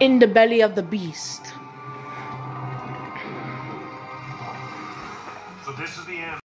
in the belly of the beast. So this is the end.